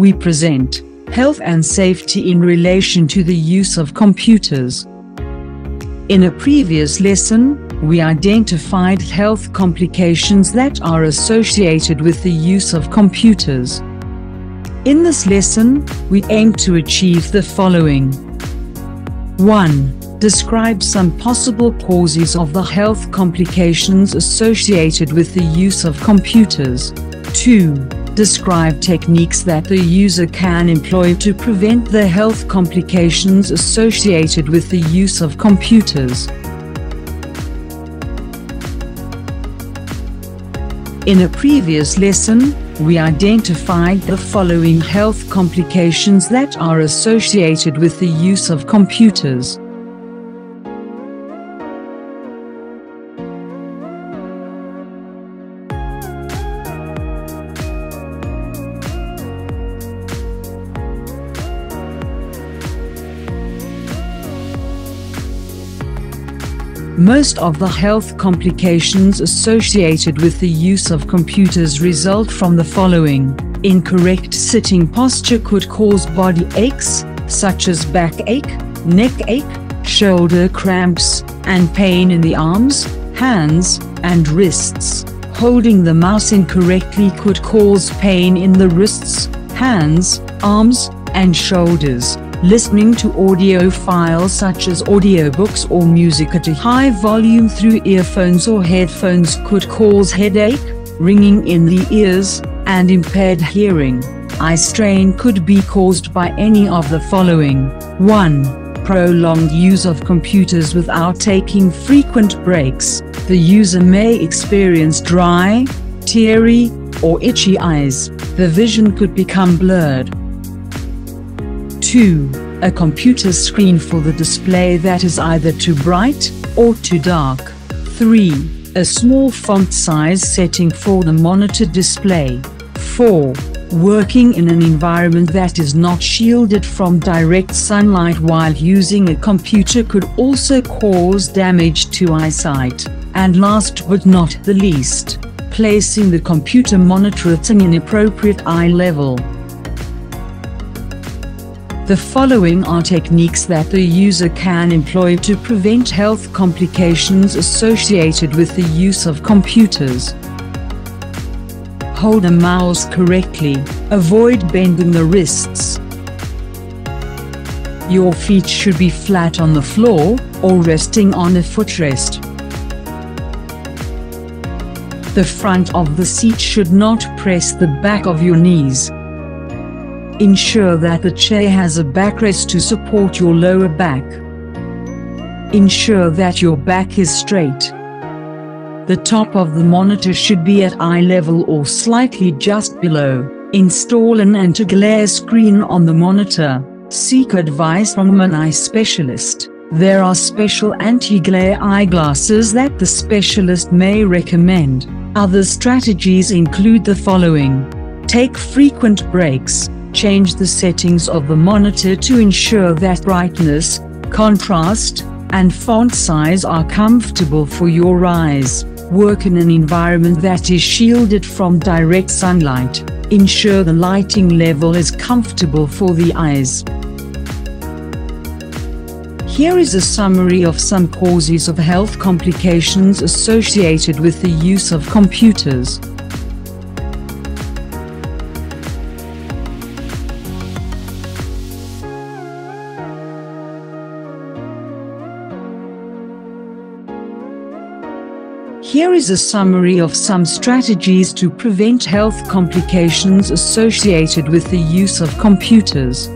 we present health and safety in relation to the use of computers. In a previous lesson, we identified health complications that are associated with the use of computers. In this lesson, we aim to achieve the following. 1. Describe some possible causes of the health complications associated with the use of computers. 2. Describe techniques that the user can employ to prevent the health complications associated with the use of computers. In a previous lesson, we identified the following health complications that are associated with the use of computers. Most of the health complications associated with the use of computers result from the following. Incorrect sitting posture could cause body aches, such as backache, neck ache, shoulder cramps, and pain in the arms, hands, and wrists. Holding the mouse incorrectly could cause pain in the wrists, hands, arms, and shoulders. Listening to audio files such as audiobooks or music at a high volume through earphones or headphones could cause headache, ringing in the ears, and impaired hearing. Eye strain could be caused by any of the following. 1. Prolonged use of computers without taking frequent breaks. The user may experience dry, teary, or itchy eyes. The vision could become blurred. 2. A computer screen for the display that is either too bright or too dark. 3. A small font size setting for the monitor display. 4. Working in an environment that is not shielded from direct sunlight while using a computer could also cause damage to eyesight. And last but not the least, placing the computer monitor at an inappropriate eye level. The following are techniques that the user can employ to prevent health complications associated with the use of computers. Hold the mouse correctly, avoid bending the wrists. Your feet should be flat on the floor, or resting on a footrest. The front of the seat should not press the back of your knees. Ensure that the chair has a backrest to support your lower back. Ensure that your back is straight. The top of the monitor should be at eye level or slightly just below. Install an anti-glare screen on the monitor. Seek advice from an eye specialist. There are special anti-glare eyeglasses that the specialist may recommend. Other strategies include the following. Take frequent breaks. Change the settings of the monitor to ensure that brightness, contrast, and font size are comfortable for your eyes. Work in an environment that is shielded from direct sunlight. Ensure the lighting level is comfortable for the eyes. Here is a summary of some causes of health complications associated with the use of computers. Here is a summary of some strategies to prevent health complications associated with the use of computers.